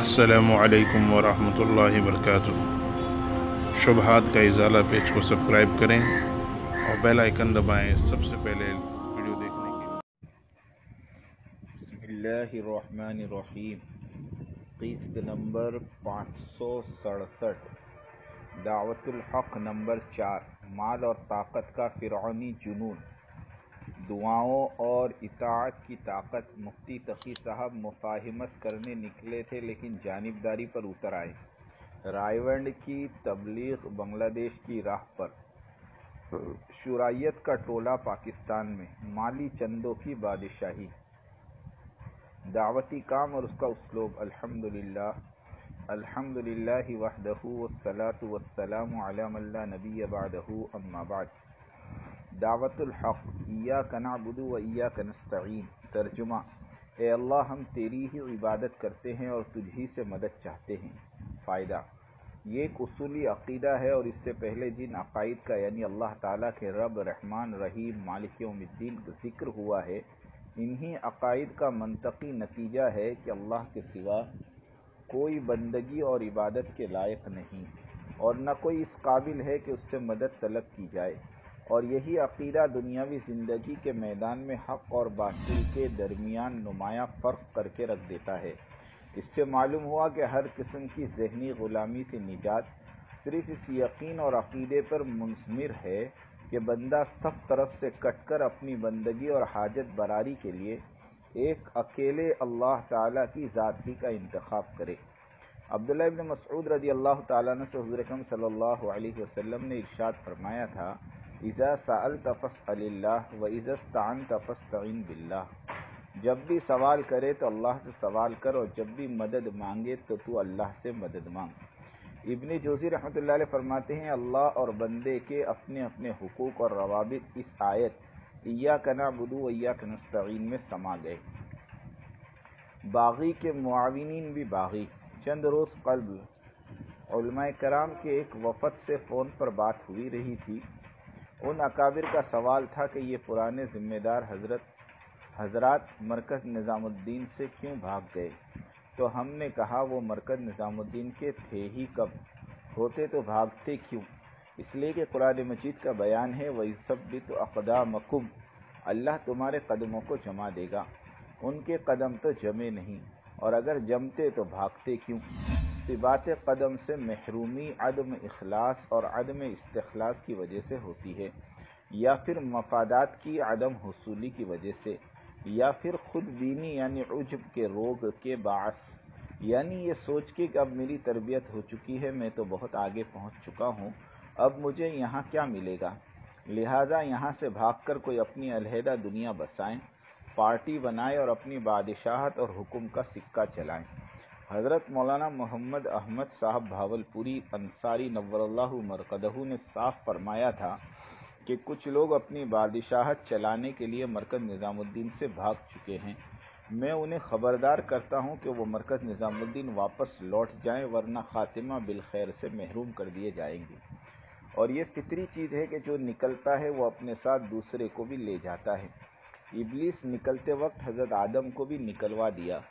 असलकम वरहमल वरक शुबहात का इजाला पेज को सब्सक्राइब करें और बेल आइकन दबाएँ सबसे पहले वीडियो देखने के लिए। किस्त नंबर पाँच सौ सड़सठ। दावतुलहक़ नंबर चार। माल और ताकत का फ़िरौनी जुनून। दुआओं और इतात की ताकत मुफ्ती तकी साहब मुफाहिमत करने निकले थे, लेकिन जानबदारी पर उतर आए। रायवंड की तबलीग बांग्लादेश की राह पर। शुराइत का टोला पाकिस्तान में, माली चंदों की बादशाही। दावती काम और उसका उसलोब अल्हम्दुलिल्लाह अल्हम्दुलिल्लाह वहदहू वस्सलातु वस्सलामु अला नबी बादहू अम्मा बाद दावतुल हक़ या कनाबुदू व या कनस्तीन तर्जुमा, ए अल्लाह, हम तेरी ही इबादत करते हैं और तुझी से मदद चाहते हैं। फ़ायदा, ये एक उसूली अकीदा है और इससे पहले जिन अकायद का, यानी अल्लाह ताला के रब, रहमान, रहीम, मालिक उम्मीन का ज़िक्र हुआ है, इन्हीं अकायद का मनतकी नतीजा है कि अल्लाह के सिवा कोई बंदगी और इबादत के लायक नहीं, और न कोई इस काबिल है कि उससे मदद तलब की जाए। और यही अकीदा दुनियावी ज़िंदगी के मैदान में हक़ और बातिल के दरमियान नुमाया फ़र्क करके रख देता है। इससे मालूम हुआ कि हर किस्म की जहनी ग़ुलामी से निजात सिर्फ़ इस यकीन और अकीदे पर मुंसमिर है कि बंदा सब तरफ़ से कटकर अपनी बंदगी और हाजत बरारी के लिए एक अकेले अल्लाह ताला की ज़ात ही का इंतखब करे। अब्दुल्ला इब्न मसऊद रदी अल्लाह ताला से हज़रत सल्लल्लाहु अलैहि वसल्लम ने इरशाद फरमाया था इज़ा साल तफस अल्लाह व इज़स्तान तफस्तन बिल्ला जब भी सवाल करे तो अल्लाह से सवाल कर और जब भी मदद मांगे तो तू अल्लाह से मदद मांग। इबन जोशी रहमत फरमाते हैं, अल्लाह और बंदे के अपने अपने हकूक़ और रवाबित इस आयत इया कना बुदू या कनस्तीन में समा गए। बागी के मुआविन भी बागी। चंद रोज़ कल्ब कराम के एक वफद से फ़ोन पर बात हुई रही थी। उन अकाबिर का सवाल था कि ये पुराने ज़िम्मेदार हज़रत, हजरात मरकज़ निज़ामुद्दीन से क्यों भाग गए? तो हमने कहा, वो मरकज़ निज़ामुद्दीन के थे ही कब? होते तो भागते क्यों? इसलिए कि कुरान मजीद का बयान है, वही सब भी तो अकदा मकुम अल्लाह तुम्हारे कदमों को जमा देगा। उनके कदम तो जमे नहीं, और अगर जमते तो भागते क्यों? इबात कदम से महरूमी अदम अखलास और अदम इस्तखलास की वजह से होती है, या फिर मफादात की अदम हसूली की वजह से, या फिर खुद बीनी यानी उजब के रोग के बास। यानी ये सोच के कि अब मेरी तरबियत हो चुकी है, मैं तो बहुत आगे पहुँच चुका हूँ, अब मुझे यहाँ क्या मिलेगा? लिहाजा यहाँ से भागकर कोई अपनी अलहदा दुनिया बसाएँ, पार्टी बनाए और अपनी बादशाहत और हुक्म का सिक्का चलाएँ। हज़रत मौलाना मोहम्मद अहमद साहब भावलपुरी अंसारी नवरल्लाहु मरकदहू ने साफ़ फरमाया था कि कुछ लोग अपनी बादशाहत चलाने के लिए मरकज़ निज़ामुद्दीन से भाग चुके हैं। मैं उन्हें ख़बरदार करता हूँ कि वो मरकज़ निज़ामुद्दीन वापस लौट जाएँ, वरना ख़ातिमा बिलखैर से महरूम कर दिए जाएँगे। और ये फितरी चीज़ है कि जो निकलता है, वो अपने साथ दूसरे को भी ले जाता है। इबलीस निकलते वक्त हज़रत आदम को भी निकलवा दिया।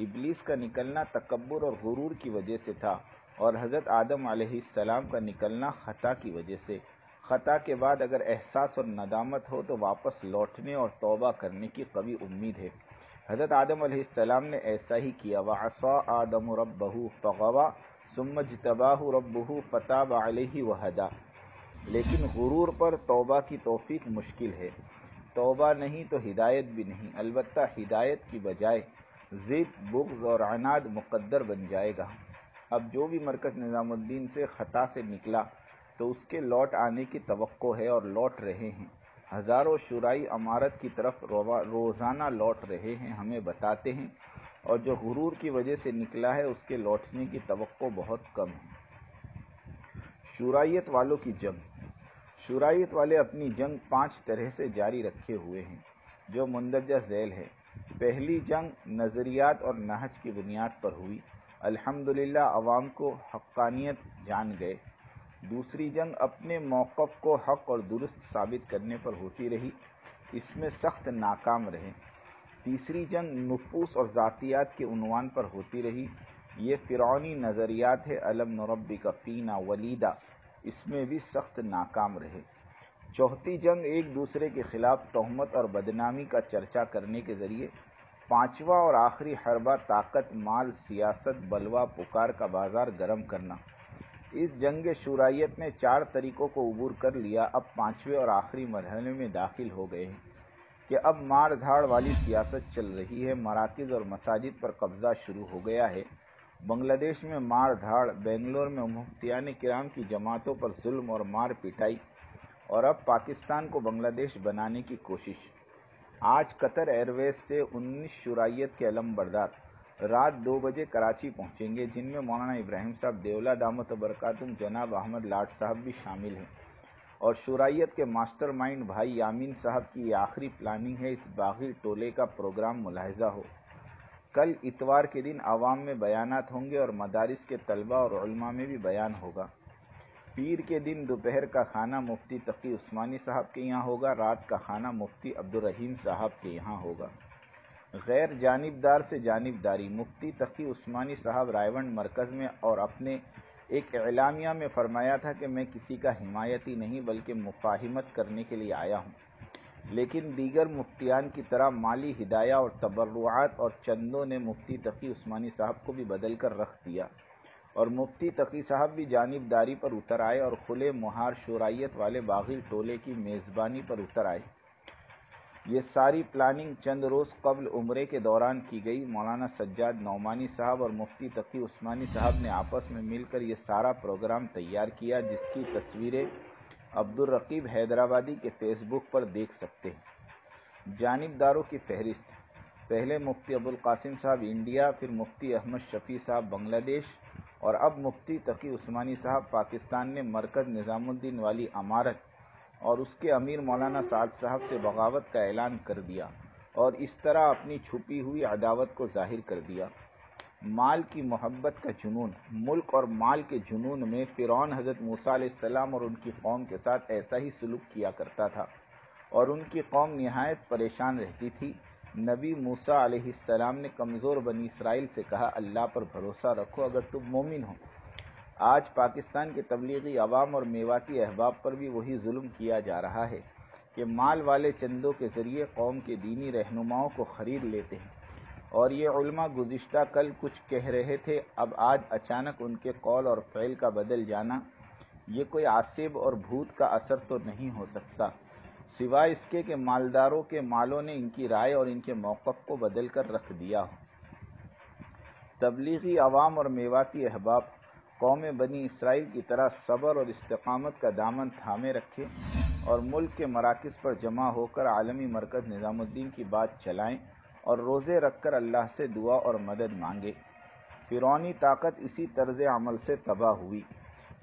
इबलीस का निकलना तकबर और गुरूर की वजह से था और हज़रत आदम सलाम का निकलना ख़ता की वजह से। ख़ता के बाद अगर एहसास और नदामत हो तो वापस लौटने और तौबा करने की कभी उम्मीद है। हज़रत आदम सलाम ने ऐसा ही किया। वासा आदम रबहू फ़गवा सुमज तबाह रबहू फ़ताब अलही वहदा। लेकिन गुरूर पर तौबा की तोफ़ी मुश्किल है। तौबा नहीं तो हिदायत भी नहीं अलबत् हिदायत की बजाय ज़िद, बुग्ज और अनाद मुकद्दर बन जाएगा। अब जो भी मरकज़ निज़ामुद्दीन से ख़ता से निकला तो उसके लौट आने की तो है और लौट रहे हैं। हज़ारों शुराई अमारत की तरफ़ रोज़ाना लौट रहे हैं, हमें बताते हैं। और जो गुरूर की वजह से निकला है, उसके लौटने की तो बहुत कम है। शुराइत वालों की जंग। शुराइत वाले अपनी जंग पाँच तरह से जारी रखे हुए हैं, जो मंदरजा झैल है। पहली जंग नज़रियात और नहज की बुनियाद पर हुई। अल्हम्दुलिल्लाह, अवाम को हक्कानियत जान गए। दूसरी जंग अपने मौक़ को हक और दुरुस्त साबित करने पर होती रही। इसमें सख्त नाकाम रहे। तीसरी जंग नफूस और ज़ातियात के उनवान पर होती रही। ये फ़िरौनी नज़रियात है, अलम नरबी का फ़ीना वलीदा। इसमें भी सख्त नाकाम रहे। चौथी जंग एक दूसरे के खिलाफ तहमत और बदनामी का चर्चा करने के ज़रिए पांचवा और आखिरी हरबा ताकत, माल, सियासत, बलवा, पुकार का बाज़ार गर्म करना। इस जंग शुराइत ने चार तरीकों को उबूर कर लिया। अब पाँचवें और आखिरी मरहले में दाखिल हो गए हैं कि अब मार धाड़ वाली सियासत चल रही है। मराकज़ और मसाजिद पर कब्जा शुरू हो गया है। बांग्लादेश में मार धाड़ बेंगलोर में मुफ्तियान किराम की जमातों पर जुल्म और मार पिटाई और अब पाकिस्तान को बांग्लादेश बनाने की कोशिश। आज कतर एयरवेज से 19 शुराइत के अलम बरदार। रात दो बजे कराची पहुँचेंगे, जिनमें मौलाना इब्राहिम साहब देवला दामत बरकातुम, जनाब अहमद लाड साहब भी शामिल हैं। और शुराइत के मास्टरमाइंड भाई यामीन साहब की आखिरी प्लानिंग है, इस बागी टोले का प्रोग्राम मुलाहजा हो। कल इतवार के दिन आवाम में बयानात होंगे और मदारिस के तलबा और में भी बयान होगा। पीर के दिन दोपहर का खाना मुफ्ती तकी उस्मानी साहब के यहाँ होगा, रात का खाना मुफ्ती अब्दुलरहीम साहब के यहाँ होगा। गैर जानबदार से जानबदारी, मुफ्ती तकी उस्मानी साहब रायवंड मरकज़ में और अपने एक एलामिया में फरमाया था कि मैं किसी का हिमायती नहीं, बल्कि मुफाहिमत करने के लिए आया हूँ। लेकिन दीगर मुफ्तियान की तरह माली हिदाया और तबर्रुआत और चंदों ने मुफ्ती तकी उस्मानी साहब को भी बदल कर रख दिया। और मुफ्ती तकी साहब भी जानबदारी पर उतर आए और खुले मुहार शुराइत वाले बागी टोले की मेज़बानी पर उतर आए। ये सारी प्लानिंग चंद रोज़ कबल उम्र के दौरान की गई। मौलाना सज्जाद नौमानी साहब और मुफ्ती तकी उस्मानी साहब ने आपस में मिलकर ये सारा प्रोग्राम तैयार किया, जिसकी तस्वीरें अब्दुलरकीब हैदराबादी के फेसबुक पर देख सकते हैं। जानबदारों की फहरिस्त। पहले मुफ्ती अबुल कासिम साहब इंडिया, फिर मुफ्ती अहमद शफी साहब बांग्लादेश और अब मुफ्ती तकी उस्मानी साहब पाकिस्तान ने मरकज़ निज़ामुद्दीन वाली अमारत और उसके अमीर मौलाना साद साहब से बगावत का ऐलान कर दिया और इस तरह अपनी छुपी हुई अदावत को ज़ाहिर कर दिया। माल की मोहब्बत का जुनून, मुल्क और माल के जुनून में फ़िरौन हज़रत मूसा सलाम और उनकी कौम के साथ ऐसा ही सलूक किया करता था और उनकी कौम नहायत परेशान रहती थी। नबी मूसा सलाम ने कमज़ोर बनी इसराइल से कहा, अल्लाह पर भरोसा रखो अगर तुम मोमिन हो। आज पाकिस्तान के तबलीगी अवाम और मेवाती अहबाब पर भी वही जुल्म किया जा रहा है कि माल वाले चंदों के ज़रिए कौम के दीनी रहनुमाओं को ख़रीद लेते हैं। और ये उल्मा गुज्त कल कुछ कह रहे थे, अब आज अचानक उनके कौल और फ़ैल का बदल जाना, ये कोई आसिब और भूत का असर तो नहीं हो सकता। सिवाय इसके कि मालदारों के मालों ने इनकी राय और इनके मौक़ को बदल कर रख दिया हो। तबलीगी अवाम और मेवाती अहबाब कौम बनी इसराइल की तरह सब्र और इस्तकामत का दामन थामे रखे और मुल्क के मराकज़ पर जमा होकर आलमी मरकज़ निज़ामुद्दीन की बात चलाएँ और रोज़े रखकर अल्लाह से दुआ और मदद मांगे। फ़िरौनी ताकत इसी तर्ज अमल से तबाह हुई,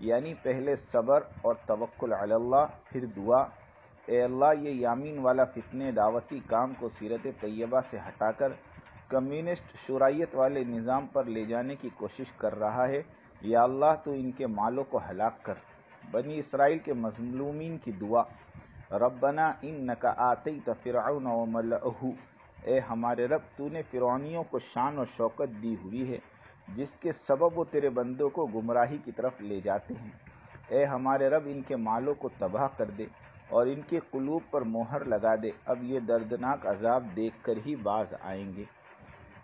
यानी पहले सब्र और तवक्ल अल्लाह, फिर दुआ ए अल्लाह, ये यामीन वाला फितने दावती काम को सीरत तैयबा से हटाकर कम्युनिस्ट शुराइत वाले निज़ाम पर ले जाने की कोशिश कर रहा है। या अल्लाह तो इनके मालों को हलाक कर। बनी इसराइल के मजलूमीन की दुआ। रब्बना इन नका आते तफ़िरउन वमलहू ए हमारे रब, तूने फ़िरौनियों को शान और शौकत दी हुई है, जिसके सबब वो तेरे बंदों को गुमराही की तरफ़ ले जाते हैं। ए हमारे रब, इनके मालों को तबाह कर दे। और इनके कुलूब पर मोहर लगा दे। अब ये दर्दनाक अजाब देखकर ही बाज आएँगे।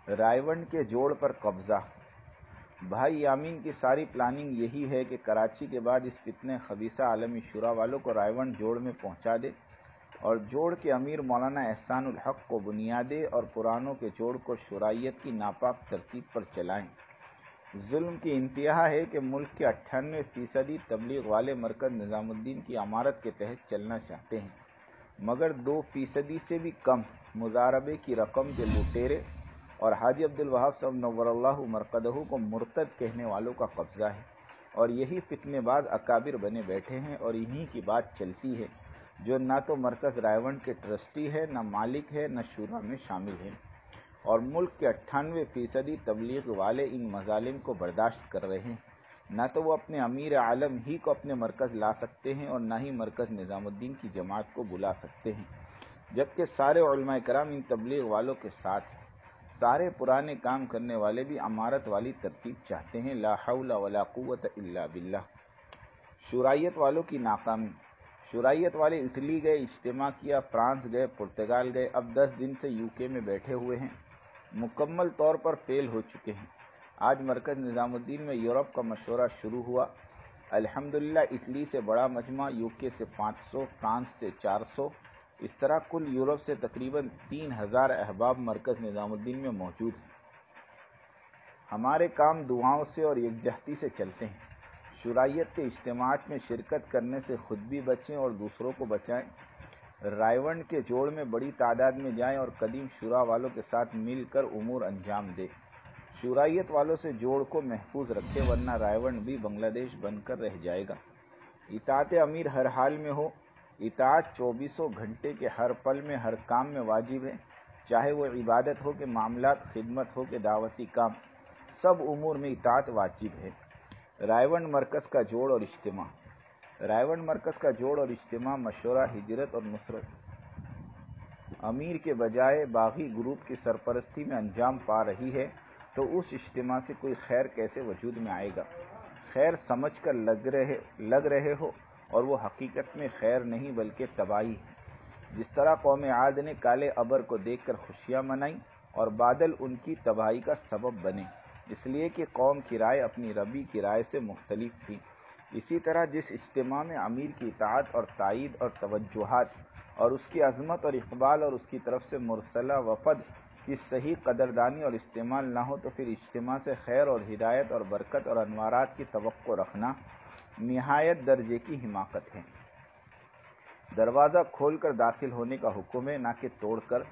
रायवंड के जोड़ पर कब्जा। भाई यामीन की सारी प्लानिंग यही है कि कराची के बाद इस फितने खबीसा आलमी शुरा वालों को रायवंड जोड़ में पहुँचा दे और जोड़ के अमीर मौलाना एहसानुल हक को बुनियादे और पुरानों के जोड़ को शुराइत की नापाक तरतीब पर चलाएँ। जुल्म की इंतहा है कि मुल्क के अट्ठानवे फ़ीसदी तबलीग वाले मरकज़ निज़ामुद्दीन की अमारत के तहत चलना चाहते हैं। मगर दो फ़ीसदी से भी कम मुजारबे की रकम के लुटेरे और हाजी अब्दुल वहाब सब नवर मरकदहू को मुर्तद कहने वालों का कब्ज़ा है और यही फितनेबाज अकाबिर बने बैठे हैं और इन्हीं की बात चलती है, जो ना तो मरकज़ रायवंड के ट्रस्टी है, न मालिक है, न शुरा में शामिल है। और मुल्क के अट्ठानवे फ़ीसदी तबलीग वाले इन मजालिम को बर्दाश्त कर रहे हैं। न तो वो अपने अमीर आलम ही को अपने मरकज़ ला सकते हैं और ना ही मरकज़ निज़ामुद्दीन की जमात को बुला सकते हैं। जबकि सारे कराम इन तबलीग वालों के साथ सारे पुराने काम करने वाले भी अमारत वाली तरतीब चाहते हैं। ला हौला वला कुव्वत इल्ला बिल्लाह। शुराइत वालों की नाकामी। शुराइत वाले इटली गए, इज्तिमा किया, फ्रांस गए, पुर्तगाल गए, अब दस दिन से यूके में बैठे हुए हैं। मुकम्मल तौर पर फेल हो चुके हैं। आज मरकज निज़ामुद्दीन में यूरोप का मशवरा शुरू हुआ। अल्हम्दुलिल्लाह, इटली से बड़ा मजमा, यूके से 500 फ्रांस से 400 इस तरह कुल यूरोप से तकरीबन तीन हज़ार अहबाब मरकज निज़ामुद्दीन में मौजूद हैं। हमारे काम दुआओं से और यकजहती से चलते हैं। शुराइत के इज्तमात में शिरकत करने से खुद भी बचें और दूसरों को बचाएँ। रायवण के जोड़ में बड़ी तादाद में जाएँ और कदीम शुरा वालों के साथ मिलकर उमूर अंजाम दे। शुराइत वालों से जोड़ को महफूज रखे, वरना रायवण भी बांग्लादेश बनकर रह जाएगा। इतात अमीर हर हाल में हो, इतात चौबीसों घंटे के हर पल में हर काम में वाजिब है। चाहे वो इबादत हो के मामला खिदमत हो के दावती काम, सब उमूर में इतात वाजिब है। रायवण मरकज़ का जोड़ और इज्तिमा। रायवण मरकज़ का जोड़ और इज्तम, मशवरा, हिजरत और नुसरत। अमीर के बजाय बागी ग्रुप की सरपरस्ती में अंजाम पा रही है तो उस इज्तम से कोई खैर कैसे वजूद में आएगा? खैर समझ कर लग रहे लग रहे हो और वो हकीकत में खैर नहीं बल्कि तबाही है। जिस तरह कौम आद ने काले अबर को देख कर खुशियाँ मनाई और बादल उनकी तबाही का सबब बने, इसलिए कि कौम की राय अपनी रबी की राय से मुख्तलिफ़ थी। इसी तरह जिस इज्तम में अमीर की इतात और तइद और तवज्जुहात और उसकी अजमत और इकबाल और उसकी तरफ़ से मुरसला वफद की सही कदरदानी और इस्तेमाल ना हो तो फिर इज्तिमा से खैर और हिदायत और बरकत और अनवारात की तो रखना नहायत दर्जे की हिमाकत है। दरवाज़ा खोलकर दाखिल होने का हुक्म है, ना कि तोड़कर।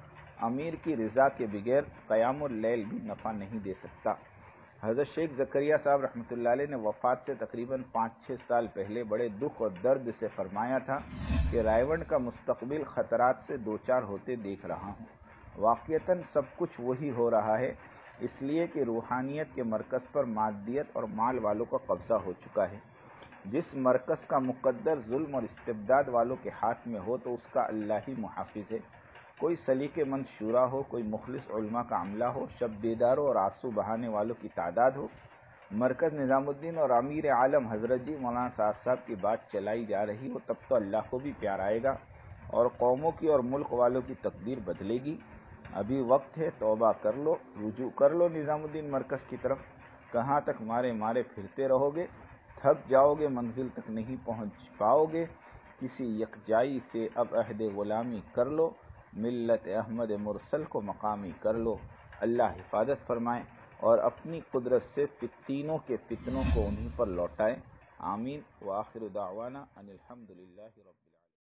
अमीर की रजा के बगैर क़याम लैल भी नफ़ा नहीं दे सकता। हज़रत शेख जकरिया साहब रहमत ने वफ़ात से तकरीबन पाँच छः साल पहले बड़े दुख और दर्द से फरमाया था कि रायवण का मुस्तकबिल ख़तरात से दो चार होते देख रहा हूँ। वाक़ता सब कुछ वही हो रहा है, इसलिए कि रूहानियत के मरकज़ पर मादियत और माल वालों का कब्ज़ा हो चुका है। जिस मरकज़ का मुकद्दर जुल्म और इस्तबदाद वालों के हाथ में हो तो उसका अल्लाह ही मुहाफिज है। कोई सलीके मंद शुरा हो, कोई मुखलिस का अमला हो, शब बेदारों और आँसू बहाने वालों की तादाद हो, मरकज़ निज़ामुद्दीन और अमीर आलम हज़रत जी मौलाना साहब साहब की बात चलाई जा रही हो, तब तो अल्लाह को भी प्यार आएगा और कौमों की और मुल्क वालों की तकदीर बदलेगी। अभी वक्त है, तोबा कर लो, रुजू कर लो निज़ामुद्दीन मरकज़ की तरफ़। कहाँ तक मारे मारे फिरते रहोगे, थक जाओगे, मंजिल तक नहीं पहुँच पाओगे। किसी यकजाई से अब अहद ग़ुलामी कर लो मिल्लत अहमद मुरसल को मकामी कर लो। अल्लाह हिफाजत फरमाए और अपनी कुदरत से तीनों के फितनों को उन्हीं पर लौटाए। आमीन। व आखिर दावाना अनिलहमदिल्ला